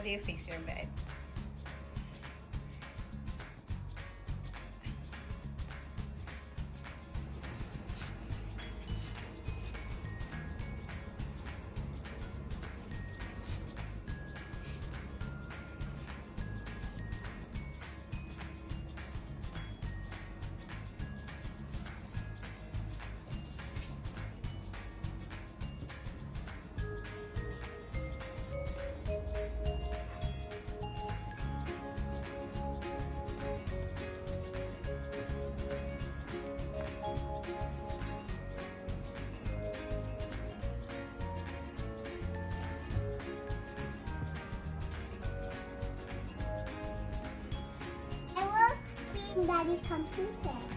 do you fix your bed? Clean Daddy's computer.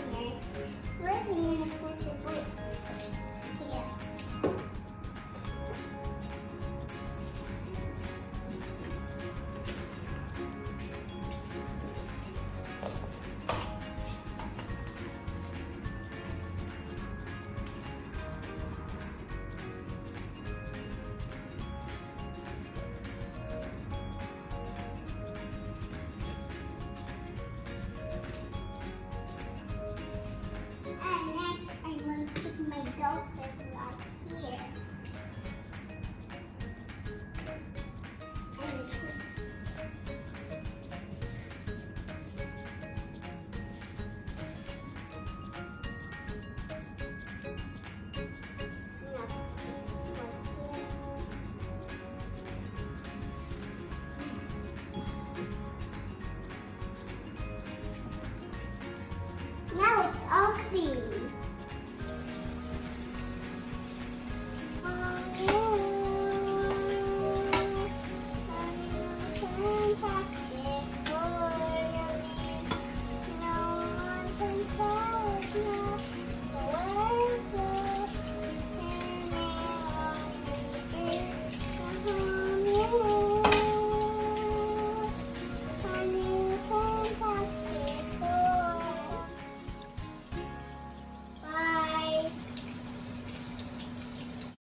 Corner. Where are we see.